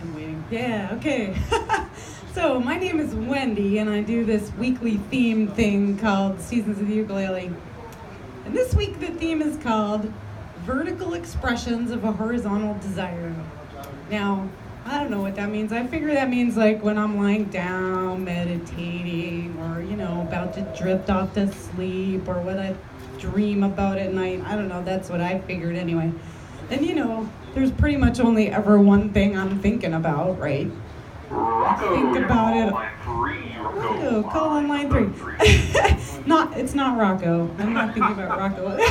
I'm waiting. Yeah, okay. so my name is Wendy, and I do this weekly theme thing called Seasons of the Ukulele. And this week the theme is called Vertical Expressions of a Horizontal Desire. Now, I don't know what that means. I figure that means like when I'm lying down, meditating, or you know, about to drift off to sleep, or what I dream about at night. I don't know. That's what I figured anyway. And you know, there's pretty much only ever one thing I'm thinking about, right? Rocco, Think about it. line three. Rocco, call on line three. not, it's not Rocco. I'm not thinking about Rocco.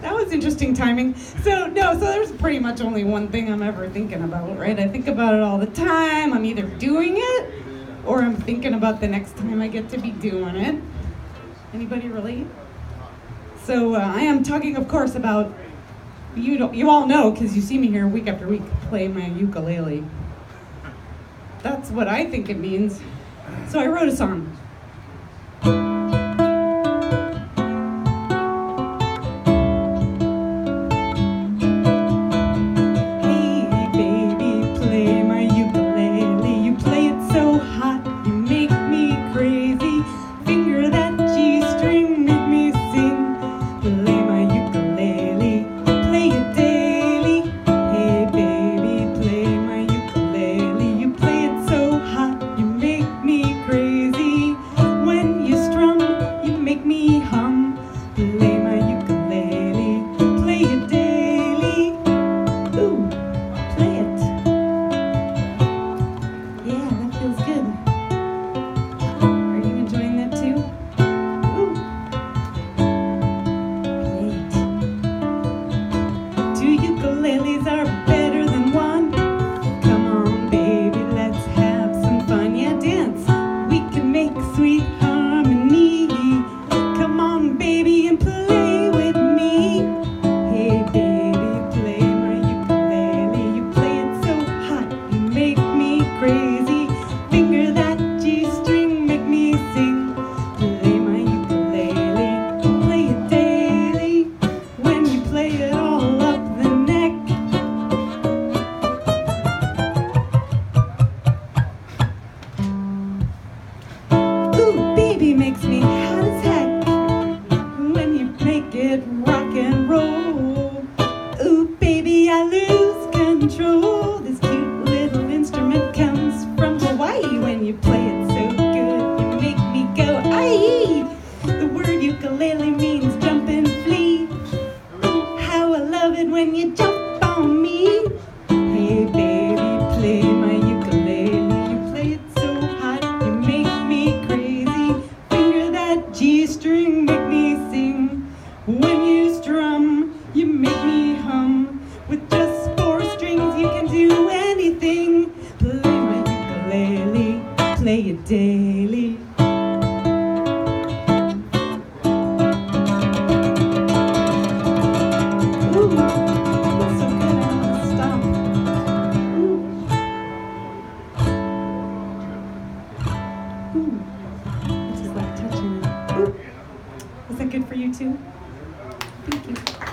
that was interesting timing. So no, so there's pretty much only one thing I'm ever thinking about, right? I think about it all the time. I'm either doing it or I'm thinking about the next time I get to be doing it. Anybody relate? So uh, I am talking, of course, about you. You all know because you see me here week after week play my ukulele. That's what I think it means. So I wrote a song. Ukuleles are better ukulele means jump and flee. How I love it when you jump on me. Hey, baby, play my ukulele. You play it so hot, you make me crazy. Finger that G string, make me sing. When you strum, you make me hum. With just four strings, you can do anything. Play my ukulele, play it daily. Is that good for you too? Thank you.